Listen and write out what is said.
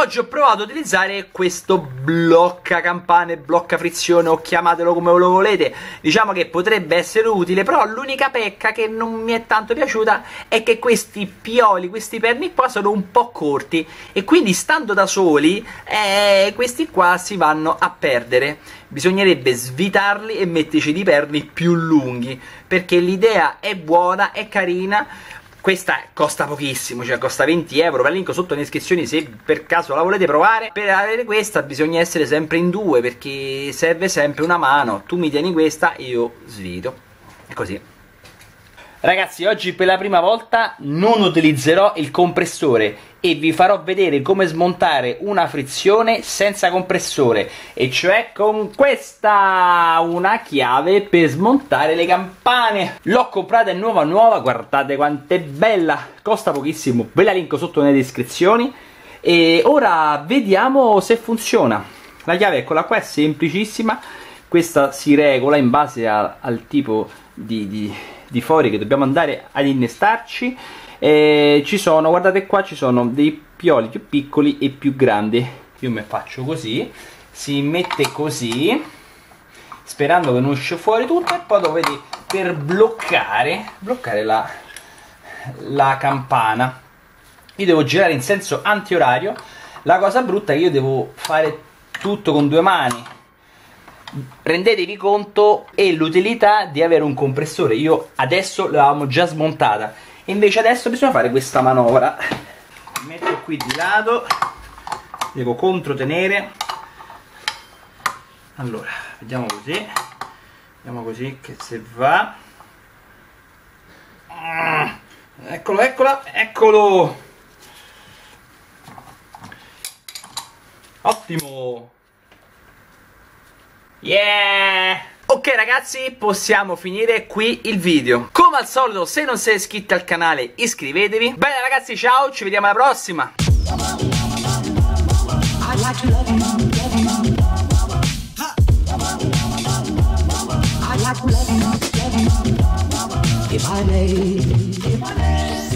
oggi ho provato ad utilizzare questo blocca campane, blocca frizione o chiamatelo come lo volete. Diciamo che potrebbe essere utile, però l'unica pecca che non mi è tanto piaciuta è che questi pioli, questi perni qua sono un po' corti e quindi stando da soli eh, questi qua si vanno a perdere. Bisognerebbe svitarli e metterci di perni più lunghi perché l'idea è buona, è carina questa costa pochissimo, cioè costa 20 euro. Ve la linko sotto nelle descrizioni se per caso la volete provare. Per avere questa bisogna essere sempre in due perché serve sempre una mano. Tu mi tieni questa, io svito. È così. Ragazzi, oggi per la prima volta non utilizzerò il compressore e vi farò vedere come smontare una frizione senza compressore e cioè con questa una chiave per smontare le campane. L'ho comprata è nuova nuova guardate quanto è bella. Costa pochissimo ve la linko sotto nelle descrizioni. E ora vediamo se funziona. La chiave eccola qua è semplicissima. Questa si regola in base a, al tipo di, di di fori che dobbiamo andare ad innestarci. Eh, ci sono, guardate qua, ci sono dei pioli più piccoli e più grandi. Io mi faccio così si mette così sperando che non esce fuori tutto e poi dovete per bloccare bloccare la, la campana. Io devo girare in senso antiorario. La cosa brutta è che io devo fare tutto con due mani rendetevi conto e l'utilità di avere un compressore. Io adesso l'avevamo già smontata. Invece adesso bisogna fare questa manovra. Metto qui di lato devo controtenere. Allora vediamo così. Vediamo così che se va. Ah, eccolo eccolo eccolo. Ottimo Yeah! Ok ragazzi, possiamo finire qui il video. Come al solito, se non siete iscritti al canale, iscrivetevi. Bene ragazzi, ciao, ci vediamo alla prossima. If I may